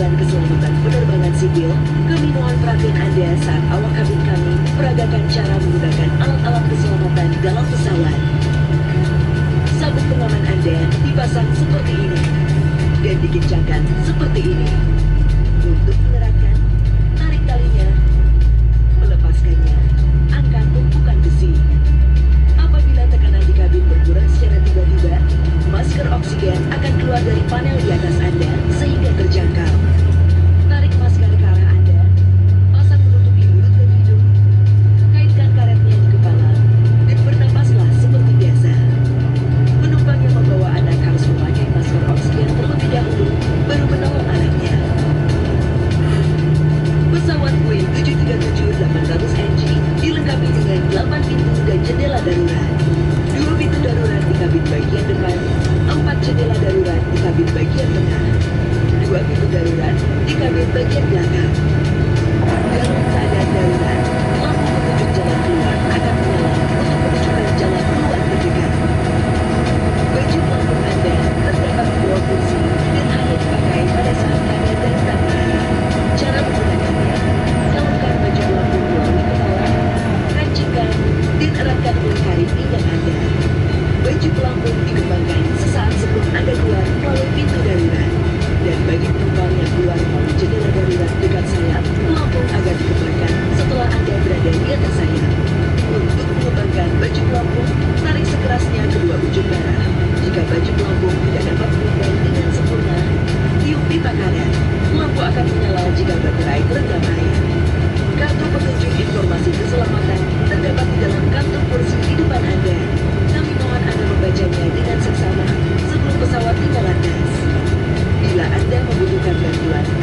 dan keselamatan penerbangan sipil, kebingungan perhatian Anda saat awak kabin kami peragakan cara menggunakan alat-alat keselamatan dalam pesawat. Sabuk pengaman Anda dipasang seperti ini dan dikencangkan seperti ini. 8 pintu dan jendela darurat. 2 pintu darurat di kabin bagian depan, 4 jendela darurat di kabin bagian tengah, 2 pintu darurat di kabin bagian belakang. karisi yang ada. Baju pelampung dikembangkan sesaat sebelum Anda keluar melalui pintu darurat. Dan bagi penumpang yang keluar melalui jendela darurat dekat sayap, pelampung agar dikembangkan setelah Anda berada di atas sayap. Untuk mengembangkan baju pelampung, tarik sekerasnya Thank you.